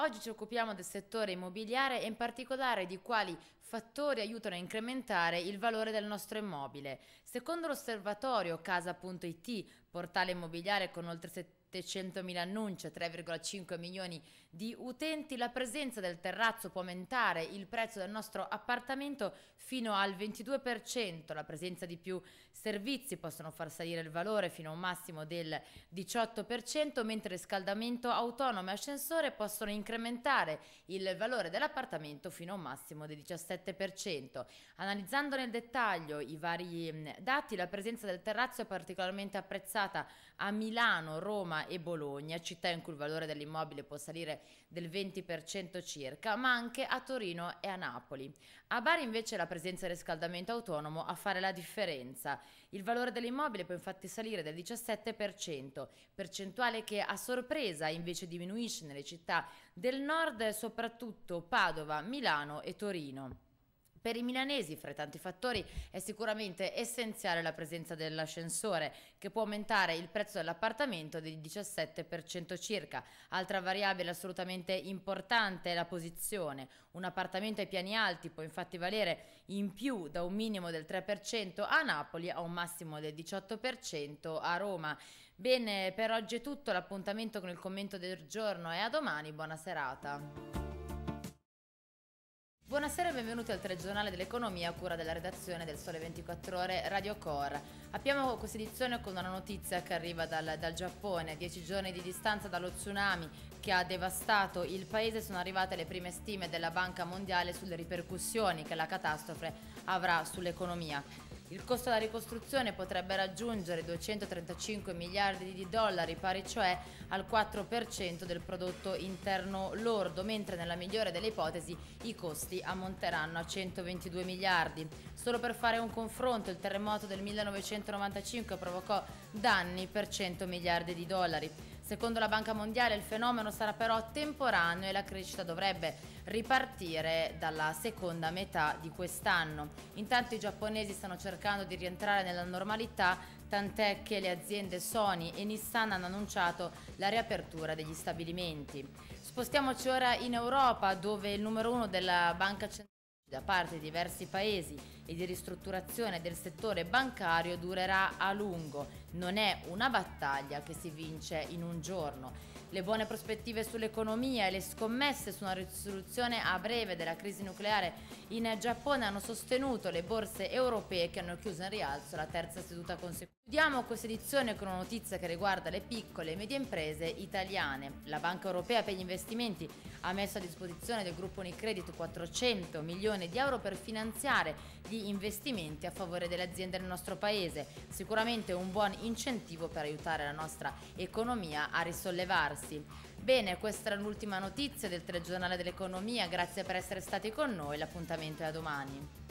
Oggi ci occupiamo del settore immobiliare e in particolare di quali fattori aiutano a incrementare il valore del nostro immobile. Secondo l'osservatorio casa.it, portale immobiliare con oltre 7 700.000 annunci e 3,5 milioni di utenti, la presenza del terrazzo può aumentare il prezzo del nostro appartamento fino al 22%, la presenza di più servizi possono far salire il valore fino a un massimo del 18%, mentre riscaldamento autonomo e ascensore possono incrementare il valore dell'appartamento fino a un massimo del 17%. Analizzando nel dettaglio i vari dati, la presenza del terrazzo è particolarmente apprezzata a Milano, Roma, e Bologna, città in cui il valore dell'immobile può salire del 20% circa, ma anche a Torino e a Napoli. A Bari invece la presenza del riscaldamento autonomo a fare la differenza. Il valore dell'immobile può infatti salire del 17%, percentuale che a sorpresa invece diminuisce nelle città del nord, soprattutto Padova, Milano e Torino. Per i milanesi, fra i tanti fattori, è sicuramente essenziale la presenza dell'ascensore, che può aumentare il prezzo dell'appartamento del 17% circa. Altra variabile assolutamente importante è la posizione. Un appartamento ai piani alti può infatti valere in più da un minimo del 3% a Napoli a un massimo del 18% a Roma. Bene, per oggi è tutto. L'appuntamento con il commento del giorno è a domani. Buona serata. Buonasera e benvenuti al telegiornale dell'economia a cura della redazione del Sole 24 Ore Radio Core. Apriamo questa edizione con una notizia che arriva dal, dal Giappone. Dieci giorni di distanza dallo tsunami che ha devastato il paese sono arrivate le prime stime della Banca Mondiale sulle ripercussioni che la catastrofe avrà sull'economia. Il costo della ricostruzione potrebbe raggiungere 235 miliardi di dollari, pari cioè al 4% del prodotto interno lordo, mentre nella migliore delle ipotesi i costi ammonteranno a 122 miliardi. Solo per fare un confronto, il terremoto del 1995 provocò danni per 100 miliardi di dollari. Secondo la Banca Mondiale il fenomeno sarà però temporaneo e la crescita dovrebbe ripartire dalla seconda metà di quest'anno. Intanto i giapponesi stanno cercando di rientrare nella normalità, tant'è che le aziende Sony e Nissan hanno annunciato la riapertura degli stabilimenti. Spostiamoci ora in Europa dove il numero uno della Banca Centrale da parte di diversi paesi e di ristrutturazione del settore bancario durerà a lungo. Non è una battaglia che si vince in un giorno. Le buone prospettive sull'economia e le scommesse su una risoluzione a breve della crisi nucleare in Giappone hanno sostenuto le borse europee che hanno chiuso in rialzo la terza seduta consecutiva. Chiudiamo questa edizione con una notizia che riguarda le piccole e medie imprese italiane. La Banca Europea per gli investimenti ha messo a disposizione del gruppo Unicredit 400 milioni di euro per finanziare gli investimenti a favore delle aziende nel nostro paese. Sicuramente un buon incentivo per aiutare la nostra economia a risollevarsi. Bene, questa era l'ultima notizia del telegiornale dell'economia, grazie per essere stati con noi, l'appuntamento è a domani.